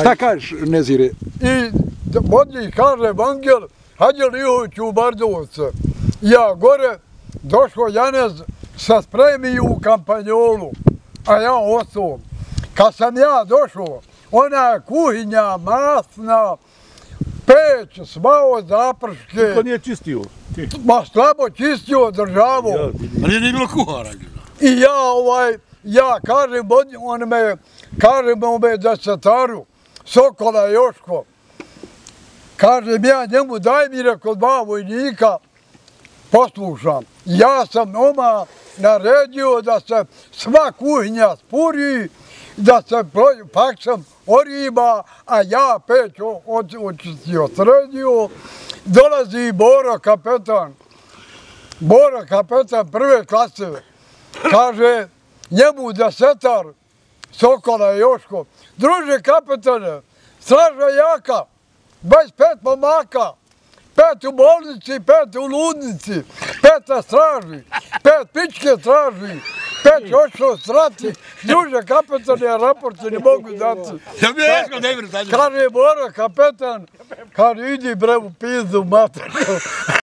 Šta kažeš, Nezire? I od njih kaže Vangel, hađe Lihović u Bardovce. Ja gore, došao Janez sa spremi u kampanjolu, a ja ostao. Kad sam ja došao, ona kuhinja masna, peć, smao zaprške, To nije čistio. ma slabo čistio državu. Ali nije bilo kuhara. I ja ovaj, ja kažem, od- on me, kažem on me sataru, Sokola Joško. Kažem ja njemu, daj mi reko dva vojnika, poslušam. Ja sam oma naredio da se sva kuhinja spuri, da se pro- paksam oriba, a ja peć očistio sredio. Dolazi Boro kapetan, Boro kapetan prve klase, kaže njemu desetar Sokola Joško, druže kapetane, straža jaka, 25 momaka, pet u bolnici, pet u ludnici, pet na straži, pet pičke straži, pet ošlo strati, druže kapetane, raporte ne mogu dati. Ja bi rekao je vrlo Kaže Bora kapetan, kaže idi bre u pizdu mater.